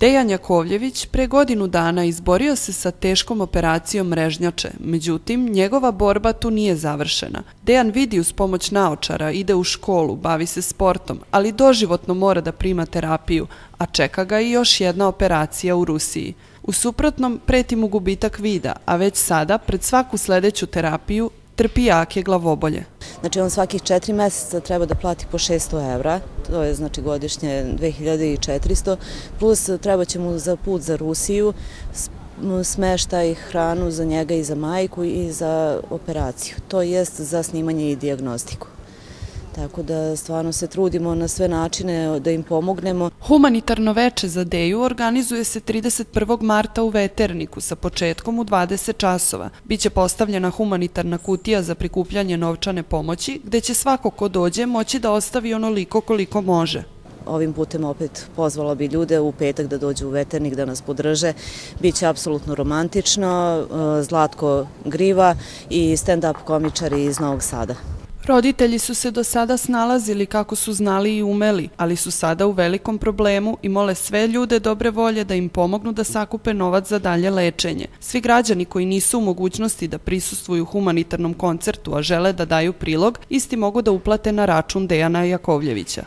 Dejan Jakovljević pre godinu dana izborio se sa teškom operacijom mrežnjače, međutim, njegova borba tu nije završena. Dejan vidi uz pomoć naočara, ide u školu, bavi se sportom, ali doživotno mora da prima terapiju, a čeka ga i još jedna operacija u Rusiji. U suprotnom, preti mu gubitak vida, a već sada, pred svaku sledeću terapiju, trpi jake glavobolje. Znači on svakih četiri meseca treba da plati po 600 evra, to je znači godišnje 2400, plus treba će mu za put za Rusiju, smeštaj, i hranu za njega i za majku i za operaciju. To jest za snimanje i diagnostiku. Tako da stvarno se trudimo na sve načine da im pomognemo. Humanitarno veče za Deju organizuje se 31. marta u Veterniku sa početkom u 20 časova. Biće postavljena humanitarna kutija za prikupljanje novčane pomoći gde će svako ko dođe moći da ostavi onoliko koliko može. Ovim putem opet pozvala bi ljude u petak da dođu u Veternik da nas podrže. Biće apsolutno romantično, e, Zlatko Griva i stand-up komičari iz Novog Sada. Roditelji su se do sada snalazili kako su znali i umeli, ali su sada u velikom problemu i mole sve ljude dobre volje da im pomognu da sakupe novac za dalje lečenje. Svi građani koji nisu u mogućnosti da prisustvuju humanitarnom koncertu, a žele da daju prilog, isti mogu da uplate na račun Dejana Jakovljevića.